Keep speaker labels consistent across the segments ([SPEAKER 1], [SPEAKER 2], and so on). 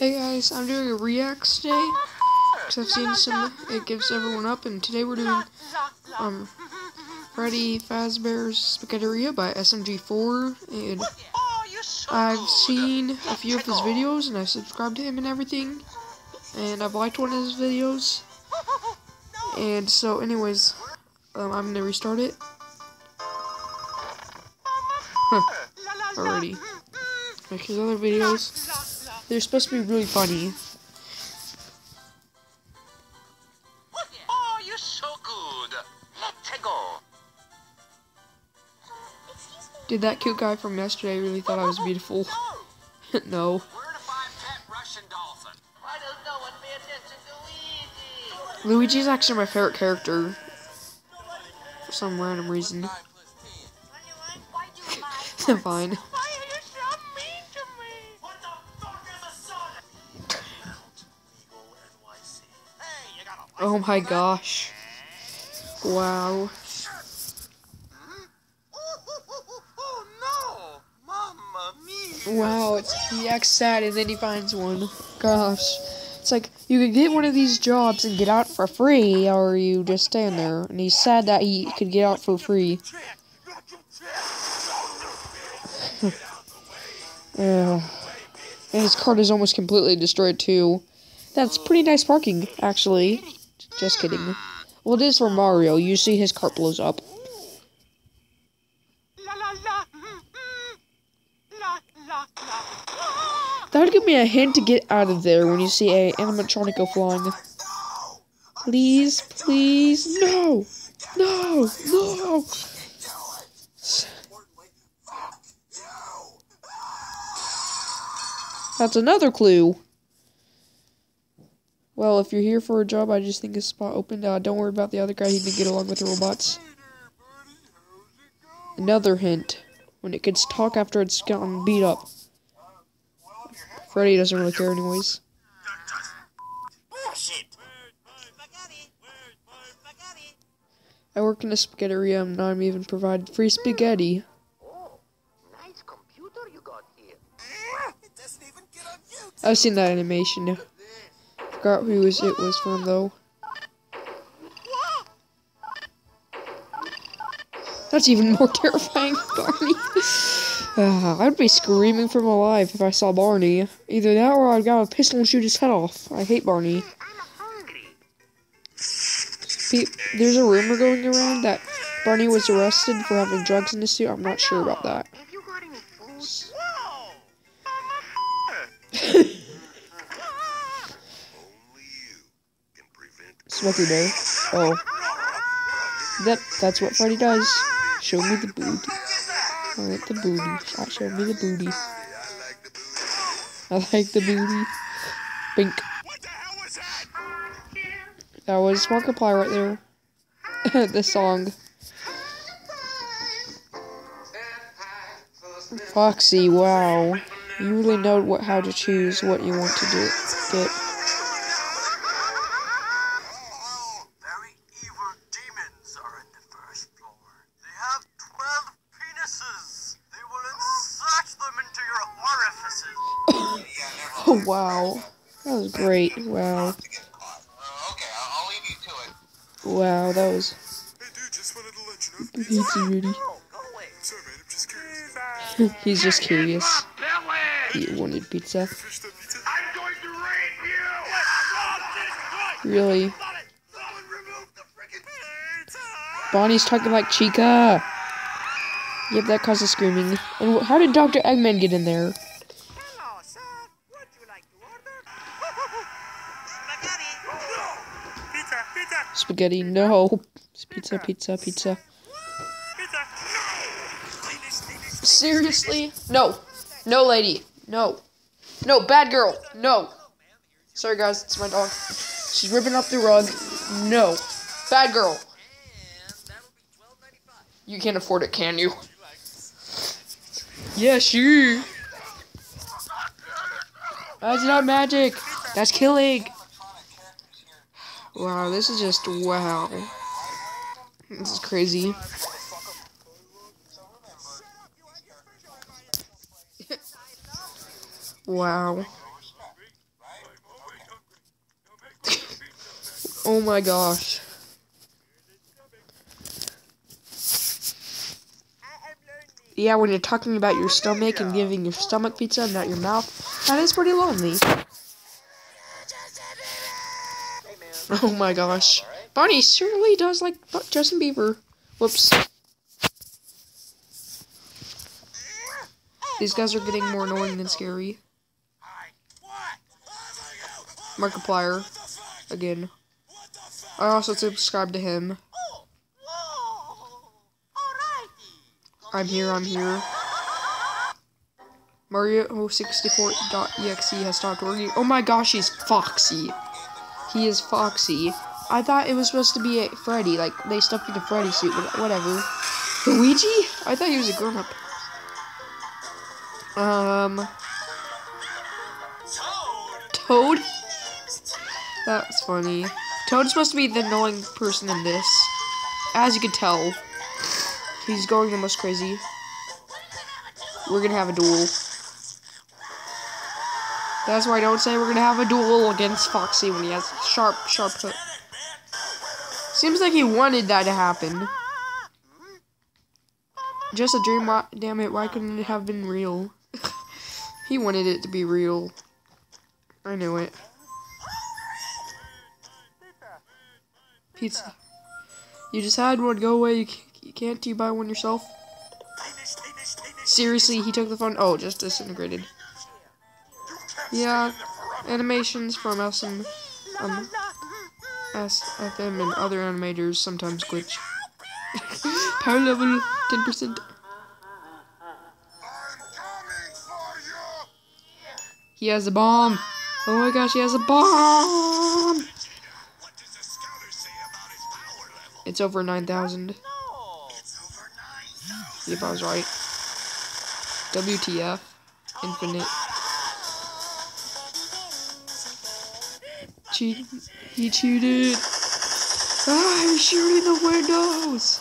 [SPEAKER 1] Hey guys, I'm doing a react today because I've seen some. It gives everyone up, and today we're doing um Freddy Fazbear's Spaghetteria by SMG4, and I've seen a few of his videos, and I've subscribed to him and everything, and I've liked one of his videos, and so anyways, um, I'm gonna restart it. Huh, already. Like his other videos, they're supposed to be really funny.
[SPEAKER 2] Oh, you're so good. Let's go.
[SPEAKER 1] Did that cute guy from yesterday really thought I was beautiful? no.
[SPEAKER 2] Where to find pet Russian dolphin? Why does no one pay attention to Luigi?
[SPEAKER 1] Luigi's actually my favorite character. For some random reason.
[SPEAKER 2] Nine plus ten.
[SPEAKER 1] Fine. Oh my gosh. Wow. Wow, it's, he acts sad and then he finds one. Gosh. It's like, you could get one of these jobs and get out for free, or you just stand there. And he's sad that he could get out for free. Yeah. And his cart is almost completely destroyed too. That's pretty nice parking, actually. Just kidding. Well, it is for Mario. You see his cart blows up. That would give me a hint to get out of there when you see a animatronic go flying. Please, please, no, no, no. That's another clue. Well, if you're here for a job, I just think a spot opened. Uh, don't worry about the other guy. He didn't get along with the robots. Another hint. When it gets talk after it's gotten beat up. Freddy doesn't really care anyways. I work in a spaghetteria and I'm even provided free spaghetti.
[SPEAKER 2] Oh, nice computer you got here. It doesn't even get on YouTube.
[SPEAKER 1] I've seen that animation. Forgot who was it was from though. That's even more terrifying, Barney. Ah, I'd be screaming for my life if I saw Barney. Either that or I'd got a pistol and shoot his head off. I hate Barney. There's a rumor going around that Barney was arrested for having drugs in his suit. I'm not sure about that. Smoky Bear. Oh. That that's what Freddy does. Show me the booty. I like the booty. Show me the booty. I like the booty.
[SPEAKER 2] That?
[SPEAKER 1] That was Markiplier right there. the song. Foxy, wow. You really know what how to choose what you want to do. Get.
[SPEAKER 2] Oh
[SPEAKER 1] wow. That was great. Wow.
[SPEAKER 2] okay, I'll, I'll leave you to it.
[SPEAKER 1] Wow, that was
[SPEAKER 3] Hey dude, just wanted to let you know.
[SPEAKER 1] pizza Rudy.
[SPEAKER 2] Oh, go.
[SPEAKER 3] Sorry man, I'm just curious.
[SPEAKER 1] He's just curious. He wanted pizza.
[SPEAKER 3] Finished up pizza?
[SPEAKER 2] I'm going to rape you!
[SPEAKER 1] Really?
[SPEAKER 2] Someone remove the freaking pizza!
[SPEAKER 1] Bonnie's talking like Chica. Yep, that caused causes screaming. And how did Dr. Eggman get in there?
[SPEAKER 2] Spaghetti,
[SPEAKER 1] no. Pizza, pizza, pizza.
[SPEAKER 3] pizza. Cleanest, cleanest.
[SPEAKER 1] Seriously? No. No, lady. No. No, bad girl. No. Sorry, guys, it's my dog. She's ripping up the rug. No. Bad girl. You can't afford it, can you? Yes, you. That's not magic. That's killing. Wow, this is just wow. This is crazy. wow. oh my gosh. Yeah, when you're talking about your stomach and giving your stomach pizza, and not your mouth, that is pretty lonely. Oh my gosh. Bonnie certainly does like Justin Bieber. Whoops. These guys are getting more annoying than scary. Markiplier. Again. I also subscribe to him. I'm here, I'm here. Mario64.exe has stopped working. Oh my gosh, he's Foxy. He is Foxy. I thought it was supposed to be a Freddy, like they stuffed him in a Freddy suit, but whatever. Luigi? I thought he was a grown up. Um. Toad? That's funny. Toad's supposed to be the annoying person in this. As you can tell. He's going the most crazy. We're gonna have a duel. That's why I don't say we're gonna have a duel against Foxy when he has sharp, sharp hook. Seems like he wanted that to happen. Just a dream, why, damn it, why couldn't it have been real? he wanted it to be real. I knew it. Pizza. You just had one, go away, you can't you buy one yourself? Seriously, he took the phone, oh, just disintegrated. Yeah, animations from SM, um, SFM and other animators sometimes glitch. Power level 10%.
[SPEAKER 2] I'm coming for you!
[SPEAKER 1] He has a bomb. Oh my gosh, he has a bomb. It's over 9,000.
[SPEAKER 2] It's over 9,000.
[SPEAKER 1] Yep, I was right. WTF. Infinite. Cheat. He cheated. Ah, he's shooting the windows.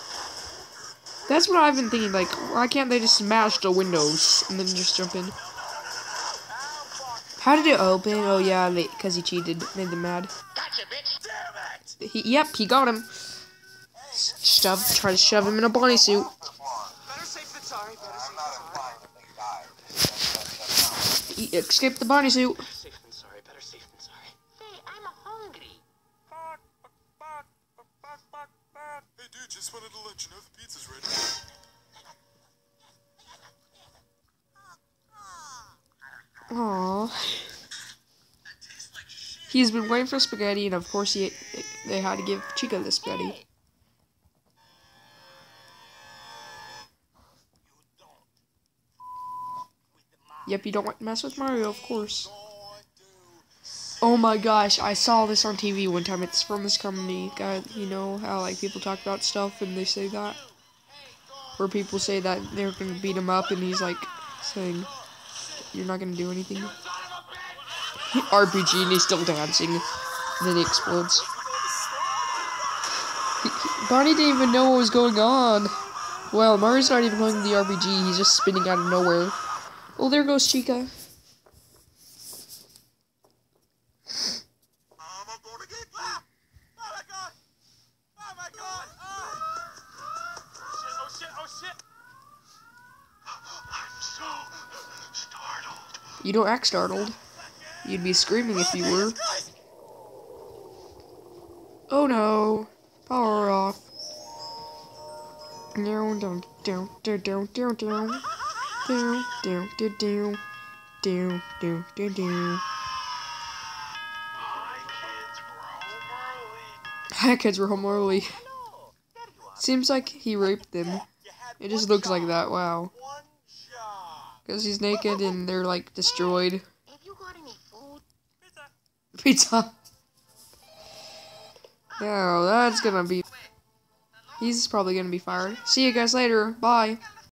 [SPEAKER 1] That's what I've been thinking. Like, why can't they just smash the windows and then just jump in? How did it open? Oh yeah, because he cheated, made them mad.
[SPEAKER 2] Gotcha, bitch! Damn it!
[SPEAKER 1] He, yep, he got him. Shove, try to shove him in a bunny suit.
[SPEAKER 2] Better safe than sorry, better safe than sorry.
[SPEAKER 1] He escaped the bunny suit.
[SPEAKER 2] Safe than sorry, better safe than sorry. Hey, I'm hungry.
[SPEAKER 3] Hey dude, just wanted to let you know the pizza's ready.
[SPEAKER 1] Aww. He's been waiting for spaghetti, and of course he they had to give Chica the spaghetti. Yep, you don't want to mess with Mario, of course. Oh my gosh, I saw this on TV one time. It's from this company. Guy, you know how like people talk about stuff and they say that, where people say that they're gonna beat him up, and he's like saying, "You're not gonna do anything." RPG, and he's still dancing. Then he explodes. Bonnie didn't even know what was going on. Well, Mario's not even going to the RPG. He's just spinning out of nowhere. Oh, there goes Chica.
[SPEAKER 2] I'm gonna get ah! Oh my god! Oh my god! Ah! Shit, oh shit, oh shit! I'm so startled.
[SPEAKER 1] You don't act startled. You'd be screaming if you were. Oh no. Power off. Down, down, down, down, down, down, down. Down, down, down, down. Down, down, down, down. Hi, kids, we're. Home early. Seems like he raped them. It just looks like that, wow.
[SPEAKER 2] One job.
[SPEAKER 1] Because he's naked and they're like destroyed.
[SPEAKER 4] Have you got any food?
[SPEAKER 1] Pizza. Yeah, that's gonna be. He's probably gonna be fired. See you guys later. Bye.